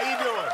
How you doing?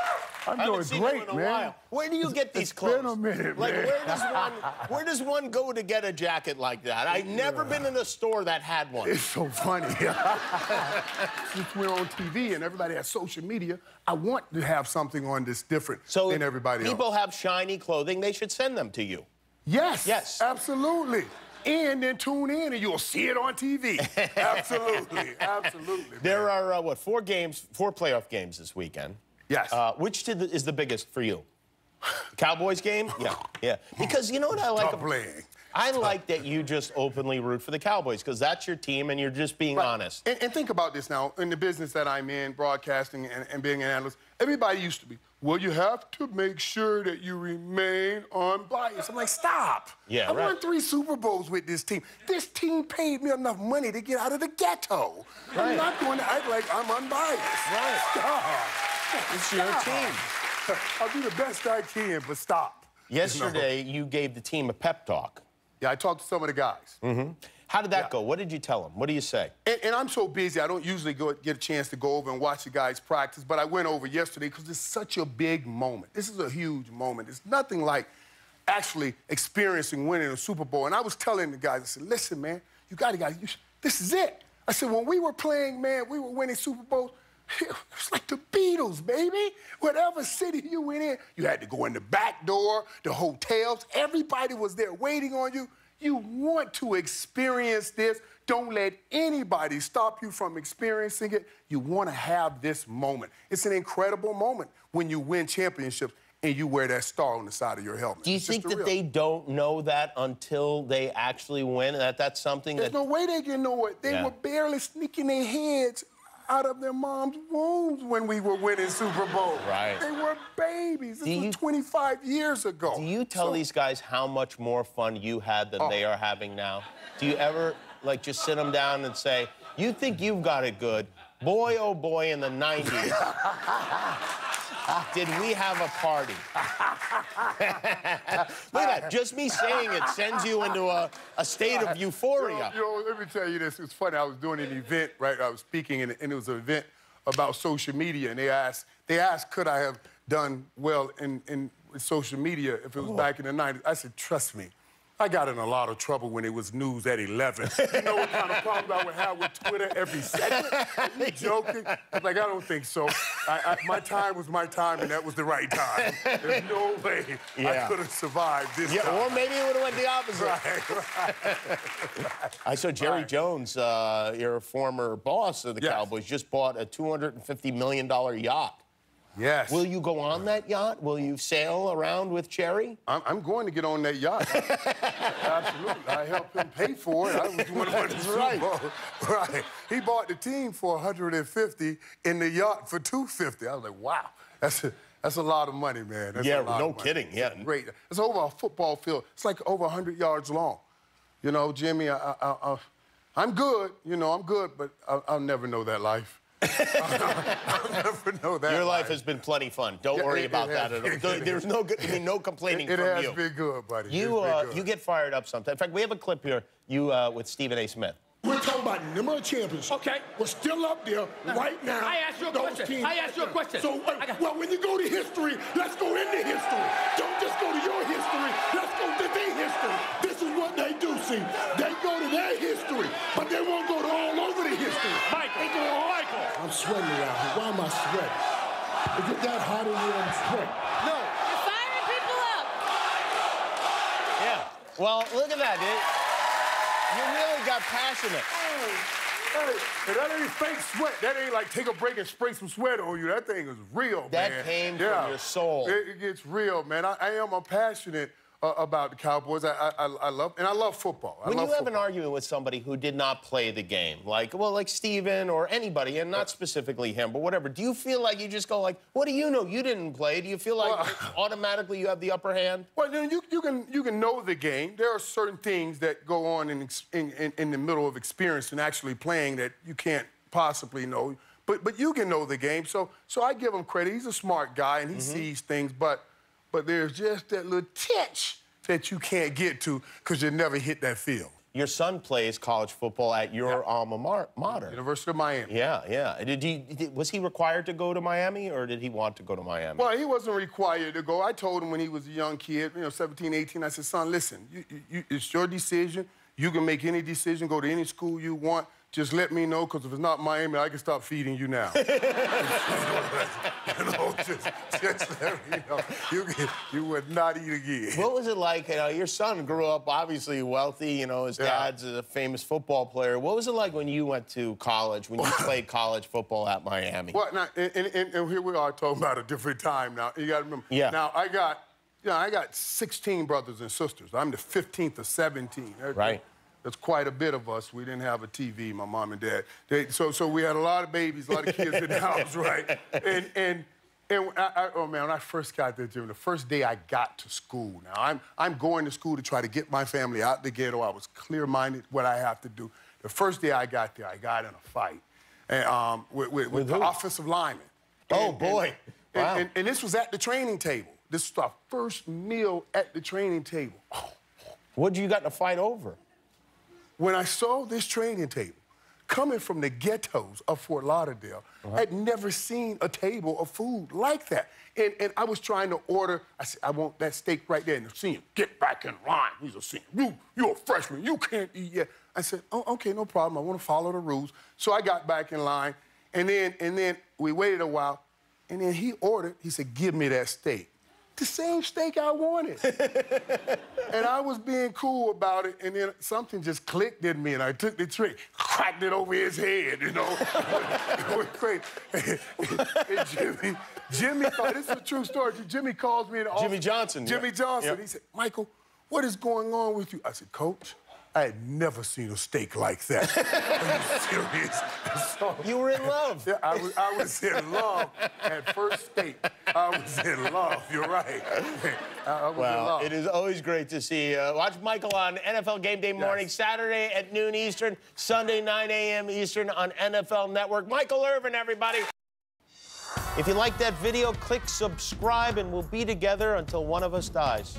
I'm I doing seen great, you in a man. while. Where do you get these It's clothes? been a minute, like, man. where does one where does one go to get a jacket like that? I've never been in a store that had one. It's so funny. Since we're on TV and everybody has social media, I want to have something on that's different So than everybody people else. People have shiny clothing, they should send them to you. Yes. Yes. Absolutely. And then tune in and you'll see it on TV. absolutely. Absolutely. man. There are uh, what four games, four playoff games this weekend. Yes. Uh, which did the, is the biggest for you? Cowboys game? Yeah, yeah. Because you know what I like? Ab- playing. I like that you just openly root for the Cowboys because that's your team and you're just being Right. honest. And, and think about this now. In the business that I'm in, broadcasting and, and being an analyst, everybody used to be, well, you have to make sure that you remain unbiased. I'm like, stop. Yeah, I right. won three Super Bowls with this team. This team paid me enough money to get out of the ghetto. Right. I'm not going to act like I'm unbiased. Right. Stop. It's your team. I'll do the best I can, but stop. You know? Yesterday, you gave the team a pep talk. Yeah, I talked to some of the guys. Mm-hmm. How did that Yeah. go? What did you tell them? What do you say? And, and I'm so busy, I don't usually go, get a chance to go over and watch the guys practice, but I went over yesterday because it's such a big moment. This is a huge moment. It's nothing like actually experiencing winning a Super Bowl. And I was telling the guys, I said, listen, man, you got to, guys, this is it. I said, when we were playing, man, we were winning Super Bowls. It was like the Beatles, baby. Whatever city you went in, you had to go in the back door, the hotels. Everybody was there waiting on you. You want to experience this. Don't let anybody stop you from experiencing it. You want to have this moment. It's an incredible moment when you win championships and you wear that star on the side of your helmet. Do you It's think that they don't know that until they actually win? That that's something There's that no way they can know it. They Yeah. were barely sneaking their heads out of their mom's wombs when we were winning Super Bowl. Right. They were babies. This Do was you- 25 years ago. Do you tell So- these guys how much more fun you had than oh. they Oh. are having now? Do you ever like just sit them down and say, "You think you've got it good? Boy, oh boy, in the '90s, did we have a party?" Look at that. Just me saying it sends you into a, a state of euphoria. You know, let me tell you this. It's funny. I was doing an event, right? I was speaking, and, and it was an event about social media, and they asked, they asked, could I have done well in, in social media if it was back in the 90s? I said, trust me. I got in a lot of trouble when it was news at 11. You know what kind of problems I would have with Twitter every second? Are you joking? I was like, I don't think so. I, I, my time was my time, and that was the right time. There's no way Yeah. I could have survived this Yeah, time. or maybe it would have went the opposite. Right, I saw Jerry Right. Jones, uh, your former boss of the Yes. Cowboys, just bought a $250 million yacht. Yes. Will you go on that yacht? Will you sail around with Jerry? I'm, I'm going to get on that yacht. Absolutely. I helped him pay for it. I was one of the right. Right. He bought the team for 150 and the yacht for 250. I was like, wow, that's a, that's a lot of money, man. That's Yeah, a lot no of money. kidding, It's yeah. Great. It's over a football field. It's like over 100 yards long. You know, Jimmy, I, I, I, I'm good. You know, I'm good, but I, I'll never know that life. I'll never know that Your life has been plenty fun. Don't Yeah, worry it- it about that at all. There's no, good- I mean, no complaining It from has you. been good, buddy. You, uh, good. you get fired up sometimes. In fact, we have a clip here. You uh, with Stephen A. Smith. We're talking about number of champions. Okay. We're still up there right now. I asked you a question. teams- I asked you a question. So, uh, got- well, when you go to history, let's go into history. Don't just go to your history. Let's go to their history. This is what they do, see. They go to their history, but they won't go to all over the history. Michael, They go all Michael. I'm sweating around here. Why am I sweating? Is it that hot in here? I'm sweating. No. You're firing people up. Yeah. Well, look at that. dude. you really got passionate. Hey, and that ain't fake sweat. That ain't like take a break and spray some sweat on you. That thing is real, That man. came from your soul. It, it gets real, man. I, I am. I'm passionate uh, about the Cowboys. I, I, I- love, and I love football. I When you love have an argument with somebody who did not play the game, like well, like Stephen or anybody, and not specifically him, but whatever, do you feel like you just go like, "What do you know? You didn't play." Do you feel like Well- automatically you have the upper hand? Well, then you, you can you can know the game. There are certain things that go on in, in, in, in the middle of experience and actually playing that you can't possibly know. But but you can know the game. So so I give him credit. He's a smart guy and he sees things. But but there's just that little titch that you can't get to because you never hit that field. your son plays college football at your alma mater. University of Miami. Yeah, yeah. Did he? Did, was he required to go to Miami, or did he want to go to Miami? Well, he wasn't required to go. I told him when he was a young kid, you know, 17, 18, I said, son, listen, you, you, it's your decision. You can make any decision, go to any school you want. Just let me know, because if it's not Miami, I can stop feeding you now. you know, just, just know. You, you would not eat again. What was it like? You know, your son grew up obviously wealthy. You know, his Yeah. dad's a famous football player. What was it like when you went to college? When you played college football at Miami? Well, now, and, and, and- here we are talking about a different time now. You got to remember. Yeah. Now, I got, you know, I got 16 brothers and sisters. I'm the 15th of 17. Right. That's quite a bit of us. We didn't have a TV, my mom and dad. They, so, so we had a lot of babies, a lot of kids in the house, right? And, and, and I, I, oh man, when I first got there, Jim, the first day I got to school. Now I'm, I'm going to school to try to get my family out the ghetto. I was clear-minded what I have to do. The first day I got there, I got in a fight, and um, with, with, with, With the offensive lineman. Oh, And- boy. And, Wow. and, and this was at the training table. This was our first meal at the training table. What you got a fight over? When I saw this training table coming from the ghettos of Fort Lauderdale, uh-huh. I'd never seen a table of food like that. And, and I was trying to order, I said, I want that steak right there. And the senior, get back in line. He's a senior. You, you're a freshman. You can't eat yet. I said, oh, okay, no problem. I want to follow the rules. So I got back in line. And then, and then we waited a while. And then he ordered, he said, give me that steak. The same steak I wanted. And I was being cool about it, and then something just clicked in me, and I took the trick, cracked it over his head, you know. it was crazy. and Jimmy, Jimmy thought, this is a true story. Jimmy calls me in the office. Jimmy Johnson, Jimmy. Johnson. Yep. He said, Michael, what is going on with you? I said, Coach, I had never seen a steak like that. Are you serious? So- You were in love. yeah, I was, I was in love at first steak. I was in love. You're right. I, was in Well, love. it is always great to see you. Watch Michael on NFL Game Day morning, Yes. Saturday at noon Eastern, Sunday 9 a.m. Eastern on NFL Network. Michael Irvin, everybody. If you like that video, click subscribe, and we'll be together until one of us dies.